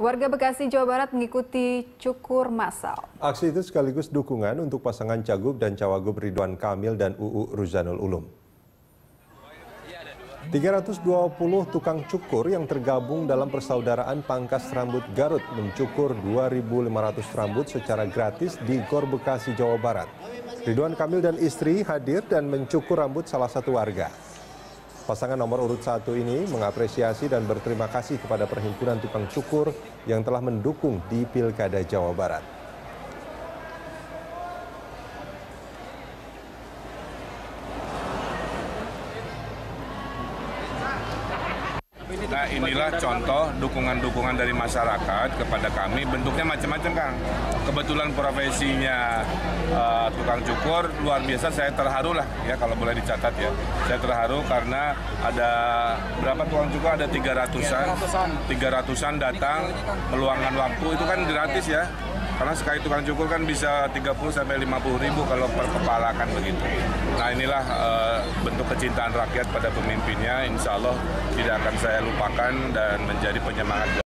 Warga Bekasi, Jawa Barat mengikuti cukur massal. Aksi itu sekaligus dukungan untuk pasangan Cagup dan Cawagup Ridwan Kamil dan UU Ruzanul Ulum. 320 tukang cukur yang tergabung dalam persaudaraan Pangkas Rambut Garut mencukur 2.500 rambut secara gratis di Gor Bekasi, Jawa Barat. Ridwan Kamil dan istri hadir dan mencukur rambut salah satu warga. Pasangan nomor urut satu ini mengapresiasi dan berterima kasih kepada Perhimpunan Tukang Cukur yang telah mendukung di Pilkada Jawa Barat. Nah inilah contoh dukungan-dukungan dari masyarakat kepada kami bentuknya macam-macam Kang. Kebetulan profesinya uh, tukang cukur luar biasa saya terharu lah ya kalau boleh dicatat ya. Saya terharu karena ada berapa tukang cukur ada 300-an 300-an datang meluangkan waktu itu kan gratis ya. Karena sekali tukang cukur kan bisa 30 sampai 50 ribu kalau per kepala kan begitu. Nah inilah uh, bentuk kecintaan rakyat pada pemimpinnya. Insya Allah tidak akan saya lupakan dan menjadi penyemangat.